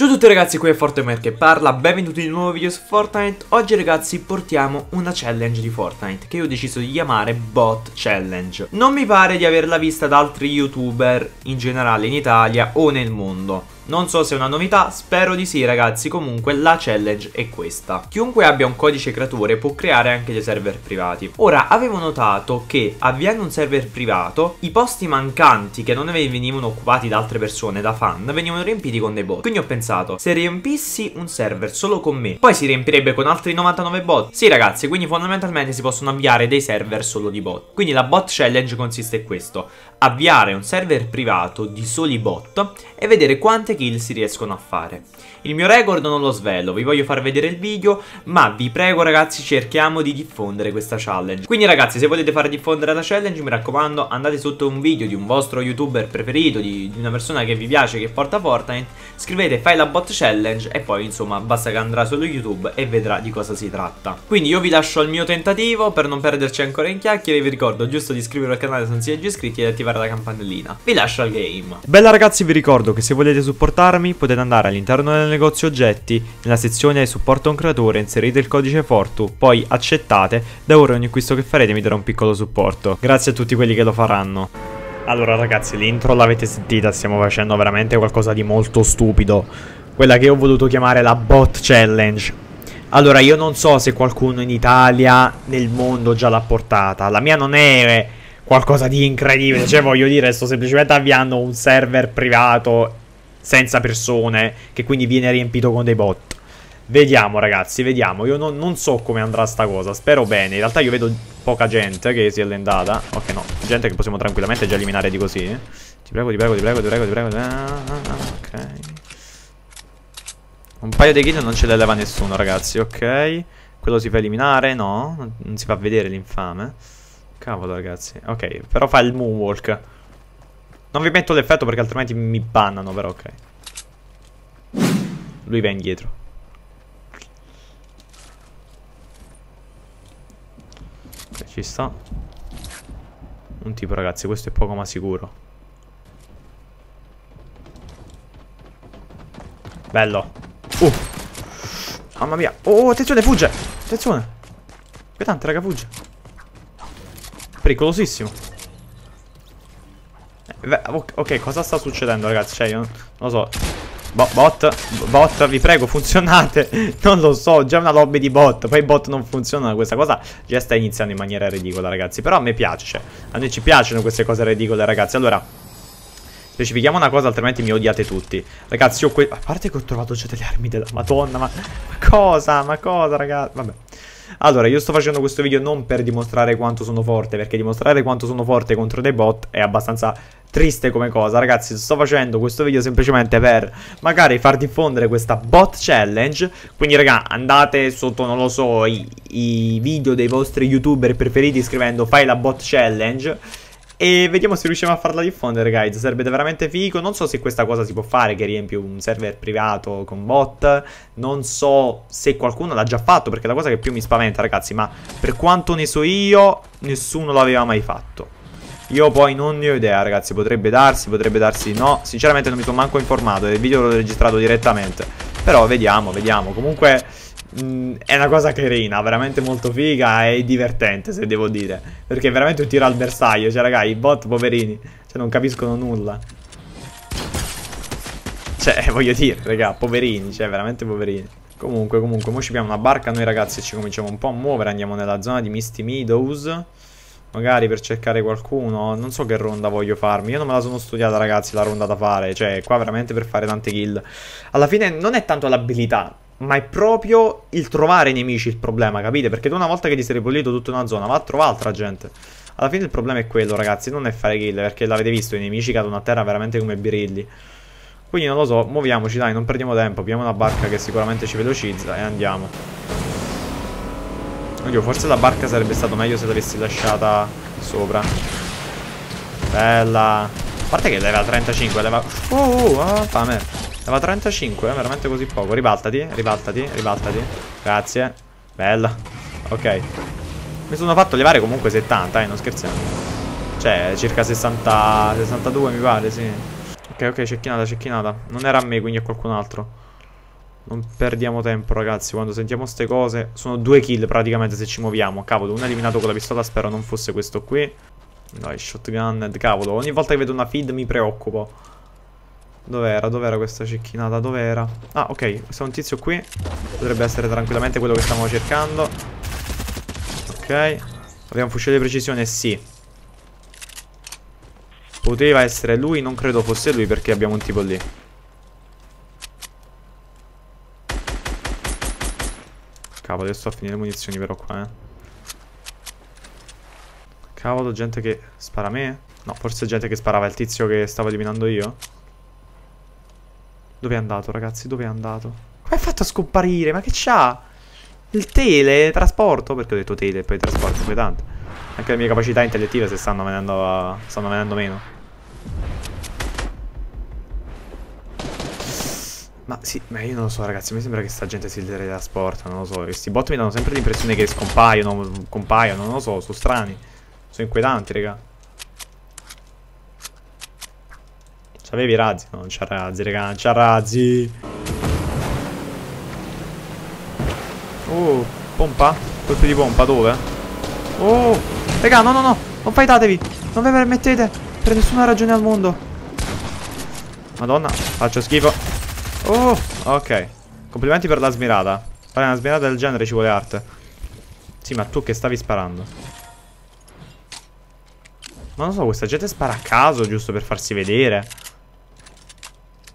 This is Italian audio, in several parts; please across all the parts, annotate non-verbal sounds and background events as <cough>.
Ciao a tutti ragazzi, qui è Fortemer che parla, benvenuti in un nuovo video su Fortnite. Oggi ragazzi portiamo una challenge di Fortnite che io ho deciso di chiamare Bot Challenge. Non mi pare di averla vista da altri youtuber in generale in Italia o nel mondo non so se è una novità, spero di sì ragazzi, comunque la challenge è questa. Chiunque abbia un codice creatore può creare anche dei server privati. Ora, avevo notato che avviando un server privato, i posti mancanti che non venivano occupati da altre persone, da fan, venivano riempiti con dei bot. Quindi ho pensato, se riempissi un server solo con me, poi si riempirebbe con altri 99 bot? Sì ragazzi, quindi fondamentalmente si possono avviare dei server solo di bot. Quindi la bot challenge consiste in questo, avviare un server privato di soli bot e vedere quante kill si riescono a fare. Il mio record non lo svelo, vi voglio far vedere il video, ma vi prego ragazzi cerchiamo di diffondere questa challenge. Quindi ragazzi se volete fare diffondere la challenge mi raccomando andate sotto un video di un vostro youtuber preferito, di, di una persona che vi piace, che porta Fortnite, scrivete fai la bot challenge e poi insomma basta che andrà su YouTube e vedrà di cosa si tratta. Quindi io vi lascio il mio tentativo per non perderci ancora in chiacchiere, vi ricordo giusto di iscrivervi al canale se non siete già iscritti ed attivare la campanellina. Vi lascio al game. Bella ragazzi vi ricordo che se volete supportarmi potete andare all'interno del negozio oggetti, nella sezione supporto un creatore inserite il codice Fortu, poi accettate, da ora ogni acquisto che farete mi darà un piccolo supporto. Grazie a tutti quelli che lo faranno. Allora ragazzi, l'intro l'avete sentita, stiamo facendo veramente qualcosa di molto stupido. Quella che ho voluto chiamare la Bot Challenge. Allora, io non so se qualcuno in Italia, nel mondo già l'ha portata. La mia non è qualcosa di incredibile, cioè voglio dire, sto semplicemente avviando un server privato senza persone, che quindi viene riempito con dei bot. Vediamo ragazzi, vediamo. Io non, non, so come andrà sta cosa, spero bene. In realtà io vedo poca gente che si è lendata. Ok, no, gente che possiamo tranquillamente già eliminare di così. Ti prego, ti prego, ti prego, ti prego, ti prego. Ah, ok. Un paio di kill non ce le leva nessuno ragazzi, ok. Quello si fa eliminare, no, non si fa vedere l'infame. Cavolo ragazzi, ok, però fa il moonwalk. Non vi metto l'effetto perché altrimenti mi bannano, però ok. Lui va indietro. Ok, ci sta. Un tipo, ragazzi, questo è poco ma sicuro. Bello. Uh. Mamma mia. Oh, attenzione, fugge. Attenzione. Aspettate, raga, fugge. Pericolosissimo. Ok, cosa sta succedendo ragazzi? Cioè io non lo so. Bo Bot, bot, vi prego, funzionate. <laughs> Non lo so, già una lobby di bot. Poi i bot non funzionano, questa cosa già sta iniziando in maniera ridicola ragazzi. Però a me piace, cioè, a noi ci piacciono queste cose ridicole ragazzi. Allora, specifichiamo una cosa altrimenti mi odiate tutti. Ragazzi, io A parte che ho trovato già delle armi della madonna Ma, ma cosa, ma cosa ragazzi Vabbè allora, io sto facendo questo video non per dimostrare quanto sono forte, perché dimostrare quanto sono forte contro dei bot è abbastanza triste come cosa. Ragazzi sto facendo questo video semplicemente per magari far diffondere questa bot challenge. Quindi raga andate sotto non lo so i, i video dei vostri youtuber preferiti scrivendo fai la bot challenge e vediamo se riusciamo a farla diffondere, guys. Sarebbe veramente figo. Non so se questa cosa si può fare, che riempie un server privato con bot. Non so se qualcuno l'ha già fatto, perché è la cosa che più mi spaventa, ragazzi. Ma per quanto ne so io, nessuno l'aveva mai fatto. Io poi non ne ho idea, ragazzi. Potrebbe darsi, potrebbe darsi no. Sinceramente non mi sono manco informato. Il video l'ho registrato direttamente. Però vediamo, vediamo. Comunque Mm, è una cosa carina, veramente molto figa e divertente, se devo dire. Perché è veramente un tiro al bersaglio. Cioè, raga, i bot poverini. Cioè, non capiscono nulla. Cioè, <laughs> voglio dire, raga, poverini. Cioè, veramente poverini. Comunque, comunque, ora ci abbiamo una barca noi ragazzi ci cominciamo un po' a muovere. Andiamo nella zona di Misty Meadows. Magari per cercare qualcuno. Non so che ronda voglio farmi. Io non me la sono studiata, ragazzi, la ronda da fare. Cioè, qua veramente per fare tante kill. Alla fine non è tanto l'abilità ma è proprio il trovare i nemici il problema, capite? Perché tu una volta che ti sei ripulito tutta una zona, va a trovare altra gente. Alla fine il problema è quello, ragazzi, non è fare kill, perché l'avete visto, i nemici cadono a terra veramente come birilli. Quindi non lo so, muoviamoci, dai, non perdiamo tempo, abbiamo una barca che sicuramente ci velocizza e andiamo. Oddio, forse la barca sarebbe stato meglio se l'avessi lasciata sopra. Bella. Parte che leva 35, leva... Oh, oh, ah, fame. Leva 35, eh? veramente così poco. Ribaltati, ribaltati, ribaltati. Grazie. Bella. Ok. Mi sono fatto levare comunque 70, eh, non scherziamo. Cioè, circa 60, 62 mi pare, sì. Ok, ok, cecchinata, cecchinata. Non era a me, quindi a qualcun altro. Non perdiamo tempo, ragazzi. Quando sentiamo ste cose. Sono due kill praticamente se ci muoviamo. Cavolo, uno eliminato con la pistola. Spero non fosse questo qui. Dai, shotgun. Cavolo, ogni volta che vedo una feed mi preoccupo. Dov'era? Dov'era questa cecchinata? Dov'era? Ah, ok. C'è un tizio qui. Potrebbe essere tranquillamente quello che stiamo cercando. Ok. Abbiamo un fucile di precisione? Sì. Poteva essere lui, non credo fosse lui perché abbiamo un tipo lì. Cavolo, io sto a finire le munizioni però qua, eh. Cavolo, gente che spara a me? No, forse gente che sparava il tizio che stavo eliminando io. Dove è andato, ragazzi? Dove è andato? Come hai fatto a scomparire? Ma che c'ha? Il teletrasporto? Perché ho detto tele e poi trasporto, poi tanto. Anche le mie capacità intellettive si stanno venendo, a... stanno venendo meno. Ma sì, ma io non lo so ragazzi, mi sembra che sta gente si teletrasporta, non lo so. Questi bot mi danno sempre l'impressione che scompaiono, compaiono, non lo so, sono strani. Sono inquietanti, raga. C'avevi razzi? No, non c'ha razzi, raga, non c'ha razzi. Oh, pompa? Colpi di pompa, dove? Oh, raga, no, no, no, non fightatevi. Non vi permettete, per nessuna ragione al mondo. Madonna, faccio schifo. Oh, ok. Complimenti per la smirata. Fare una smirata del genere ci vuole arte. Sì, ma tu che stavi sparando? Non lo so, questa gente spara a caso, giusto per farsi vedere.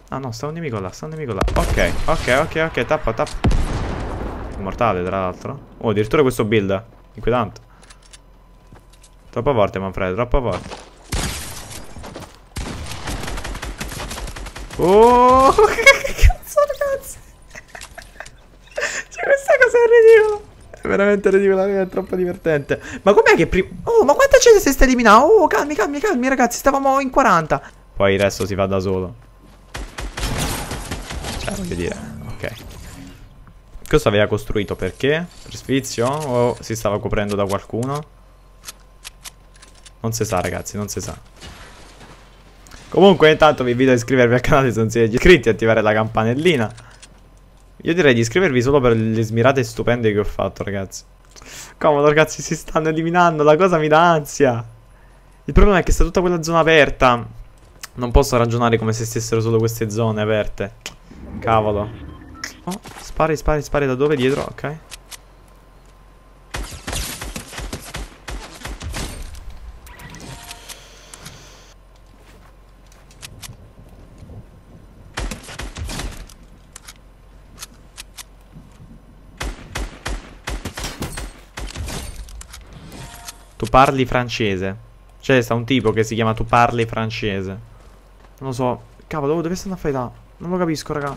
Ah no, sta un nemico là, sta un nemico là. Ok, ok, ok, ok, tappa, tappa. Mortale, tra l'altro. Oh, addirittura questo build. Inquietante. Troppo forte, Manfredo, troppo forte. Oh, <laughs> che cazzo, ragazzi. cioè, questa cosa è ridicola. È veramente ridicola, è troppo divertente. Ma com'è che prima... Oh, ma quanta gente si sta eliminando? Oh, calmi, calmi, calmi, ragazzi, stavamo in 40. Poi il resto si fa da solo. Cioè, voglio dire, ok. Questo aveva costruito perché? Per sfizio? O si stava coprendo da qualcuno? Non si sa, ragazzi, non si sa. Comunque, intanto vi invito a iscrivervi al canale se non siete iscritti e attivare la campanellina. Io direi di iscrivervi solo per le smirate stupende che ho fatto, ragazzi. Comodo, ragazzi, si stanno eliminando, la cosa mi dà ansia. Il problema è che sta tutta quella zona aperta. Non posso ragionare come se stessero solo queste zone aperte. Cavolo. Oh, spari, spari, spari da dove? Dietro, ok. Parli francese. C'è sta un tipo che si chiama Tu parli francese. Non lo so. Cavolo, dove stanno a fare là? Non lo capisco, raga.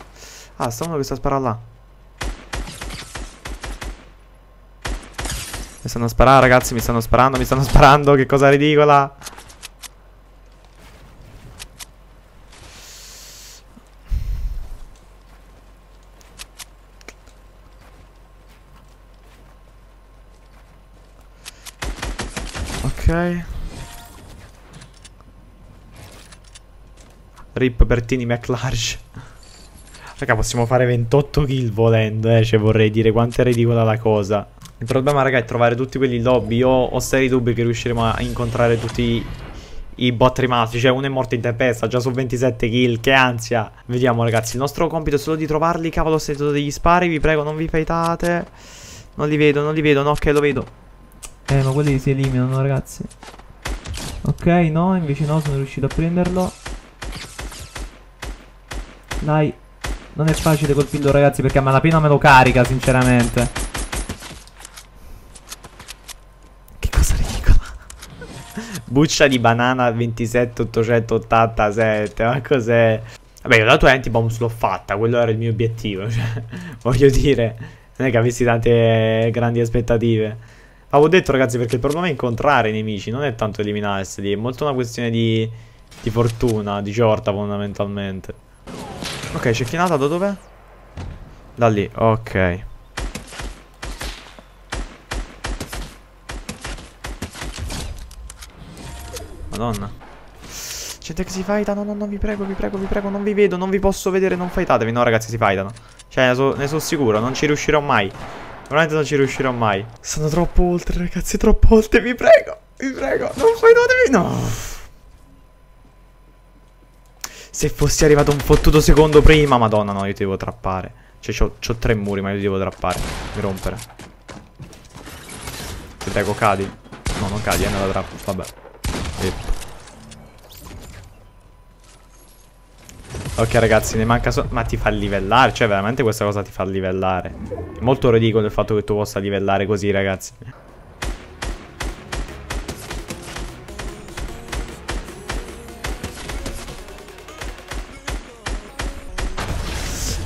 Ah, sta uno che sta sparando là. Mi stanno sparando, ragazzi, mi stanno sparando, mi stanno sparando, che cosa ridicola. Rip Bertini McLarge. Raga, possiamo fare 28 kill volendo, eh. Cioè, vorrei dire quanto è ridicola la cosa. Il problema, raga, è trovare tutti quelli lobby. Io ho seri dubbi che riusciremo a incontrare tutti i bot rimasti. Cioè, uno è morto in tempesta, già su 27 kill. Che ansia. Vediamo, ragazzi. Il nostro compito è solo di trovarli. Cavolo, siete degli spari. Vi prego, non vi faitate. Non li vedo, non li vedo. No, ok, lo vedo. Eh, ma quelli si eliminano, ragazzi. Ok, no, invece no, sono riuscito a prenderlo. Dai. Non è facile colpirlo ragazzi perché a malapena me lo carica sinceramente Che cosa ridicola <laughs> Buccia di banana 27887 Ma cos'è? Vabbè la tua antibomb l'ho fatta Quello era il mio obiettivo <laughs> cioè, Voglio dire Non è che avessi tante grandi aspettative Avevo detto ragazzi perché il problema è incontrare i nemici Non è tanto eliminarseli È molto una questione di, di fortuna Di giorta fondamentalmente Ok, cecchinata da dove? Da lì, ok. Madonna. Gente che si fighta, no, no, no, vi prego, vi prego, vi prego, non vi vedo, non vi posso vedere, non fightatevi. No, ragazzi, si fightano. C'è Cioè, ne sono so sicuro, non ci riuscirò mai. Veramente non ci riuscirò mai. Sono troppo oltre, ragazzi, troppo oltre, vi prego. Vi prego, non fai no. Se fossi arrivato un fottuto secondo prima, madonna, no, io ti devo trappare. Cioè, c'ho tre muri, ma io ti devo trappare. Mi rompere. Ti prego, cadi. No, non cadi, è nella trappola. Vabbè. Rip. Ok ragazzi ne manca solo Ma ti fa livellare Cioè veramente questa cosa ti fa livellare. È molto ridicolo il fatto che tu possa livellare così ragazzi.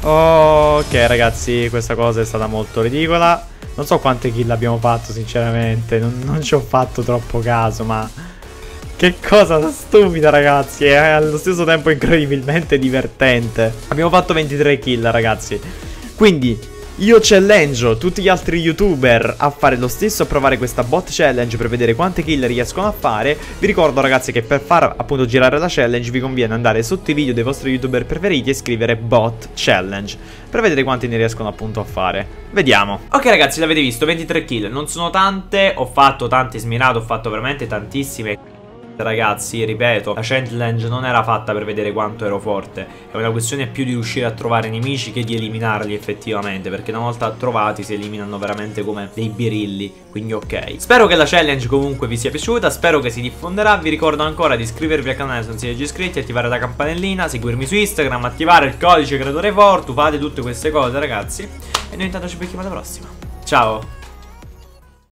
Ok ragazzi questa cosa è stata molto ridicola. Non so quante kill abbiamo fatto sinceramente. Non, non ci ho fatto troppo caso ma che cosa stupida ragazzi E allo stesso tempo incredibilmente divertente Abbiamo fatto 23 kill ragazzi Quindi io challenge tutti gli altri youtuber a fare lo stesso, a provare questa bot challenge per vedere quante kill riescono a fare. Vi ricordo ragazzi che per far appunto girare la challenge vi conviene andare sotto i video dei vostri youtuber preferiti e scrivere bot challenge per vedere quanti ne riescono appunto a fare. Vediamo. Ok ragazzi l'avete visto, 23 kill, non sono tante, ho fatto tante smirate, ho fatto veramente tantissime Ragazzi, ripeto, la challenge non era fatta per vedere quanto ero forte. È una questione più di riuscire a trovare nemici che di eliminarli effettivamente Perché una volta trovati si eliminano veramente come dei birilli Quindi ok. Spero che la challenge comunque vi sia piaciuta Spero che si diffonderà. Vi ricordo ancora di iscrivervi al canale se non siete già iscritti Attivare la campanellina Seguirmi su Instagram Attivare il codice creatore Fortu Fate tutte queste cose ragazzi. E noi intanto ci becchiamo alla prossima. Ciao